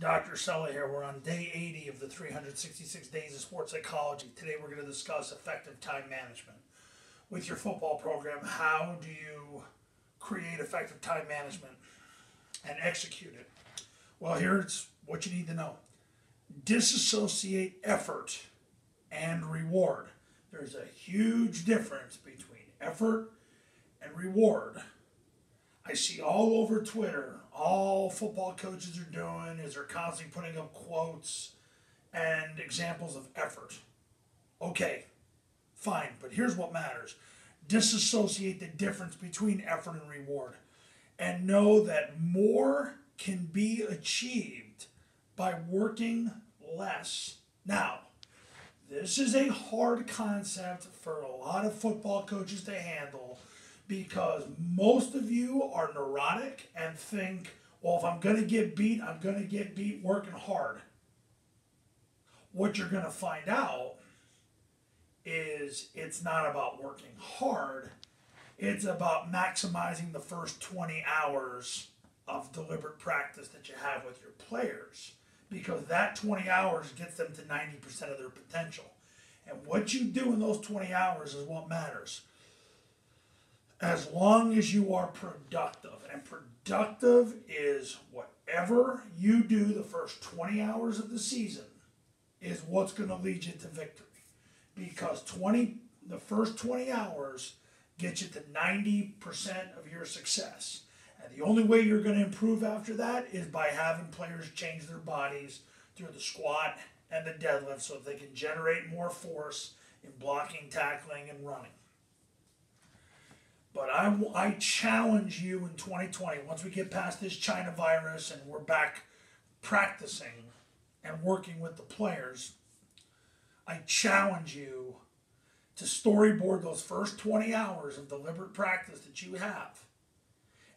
Dr. Cella here. We're on day 80 of the 366 Days of Sports Psychology. Today we're going to discuss effective time management. With your football program, how do you create effective time management and execute it? Well, here's what you need to know disassociate effort and reward. There's a huge difference between effort and reward. I see all over Twitter, all football coaches are doing is they're constantly putting up quotes and examples of effort. Okay, fine, but here's what matters disassociate the difference between effort and reward and know that more can be achieved by working less. Now, this is a hard concept for a lot of football coaches to handle because most of you are neurotic and think, well, if I'm going to get beat, I'm going to get beat working hard. What you're going to find out is it's not about working hard, it's about maximizing the first 20 hours of deliberate practice that you have with your players because that 20 hours gets them to 90% of their potential. And what you do in those 20 hours is what matters. As long as you are productive, and productive is whatever you do the first 20 hours of the season is what's going to lead you to victory. Because 20 the first 20 hours get you to 90% of your success. And the only way you're going to improve after that is by having players change their bodies through the squat and the deadlift so that they can generate more force in blocking, tackling, and running. I, I challenge you in 2020, once we get past this China virus and we're back practicing and working with the players, I challenge you to storyboard those first 20 hours of deliberate practice that you have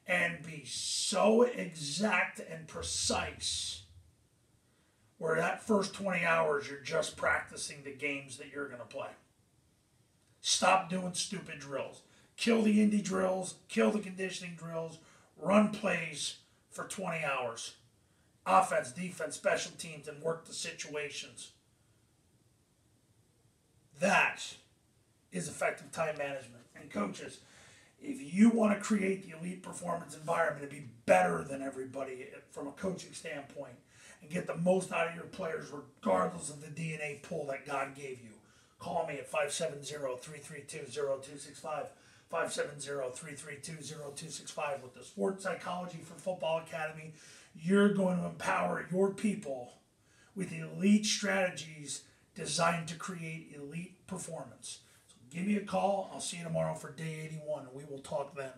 and be so exact and precise where that first 20 hours you're just practicing the games that you're going to play. Stop doing stupid drills. Kill the indie drills, kill the conditioning drills, run plays for 20 hours. Offense, defense, special teams, and work the situations. That is effective time management. And coaches, if you want to create the elite performance environment and be better than everybody eh, from a coaching standpoint and get the most out of your players regardless of the DNA pool that God gave you, call me at 570-332-0265, 570-332-0265 with the Sports Psychology for Football Academy. You're going to empower your people with elite strategies designed to create elite performance. So give me a call. I'll see you tomorrow for day 81. We will talk then.